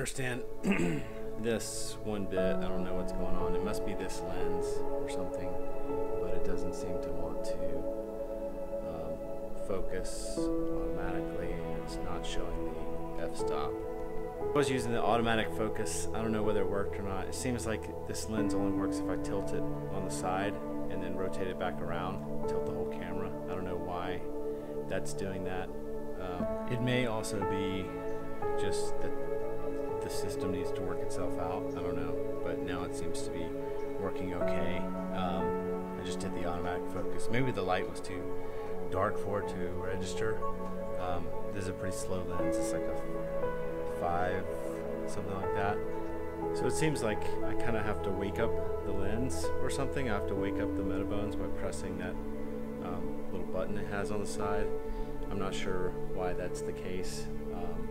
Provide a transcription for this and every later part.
understand this one bit. I don't know what's going on. It must be this lens or something, but it doesn't seem to want to um, focus automatically. It's not showing the f-stop. I was using the automatic focus. I don't know whether it worked or not. It seems like this lens only works if I tilt it on the side and then rotate it back around, tilt the whole camera. I don't know why that's doing that. Um, it may also be just that the system needs to work itself out. I don't know, but now it seems to be working okay. Um, I just did the automatic focus. Maybe the light was too dark for it to register. Um, this is a pretty slow lens. It's like a five, something like that. So it seems like I kind of have to wake up the lens or something. I have to wake up the Metabones by pressing that um, little button it has on the side. I'm not sure why that's the case. Um,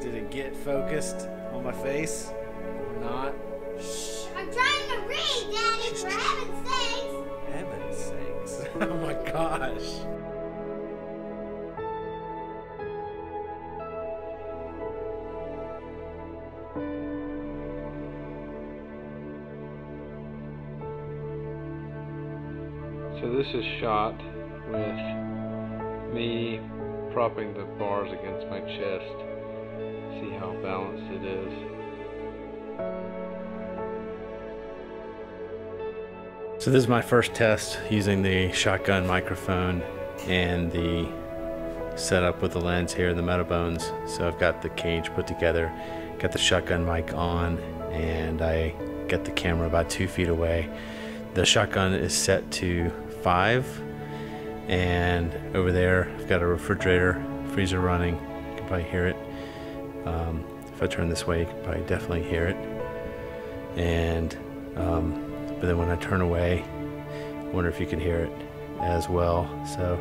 did it get focused on my face or not? Shh, I'm trying to read, Daddy, for heaven's sakes. Heaven's sakes. oh my gosh. So this is shot with me propping the bars against my chest. See how balanced it is. So this is my first test using the shotgun microphone and the setup with the lens here, the Metabones. So I've got the cage put together, got the shotgun mic on, and I get the camera about two feet away. The shotgun is set to five, and over there I've got a refrigerator, freezer running. You can probably hear it. Um, if I turn this way, you can probably definitely hear it. And um, but then when I turn away, I wonder if you can hear it as well. So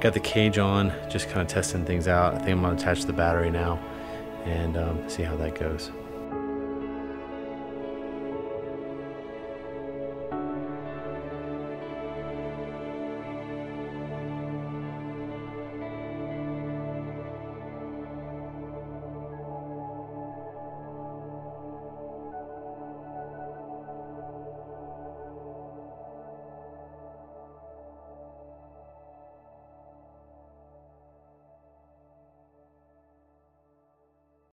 got the cage on, just kind of testing things out. I think I'm gonna attach the battery now and um, see how that goes.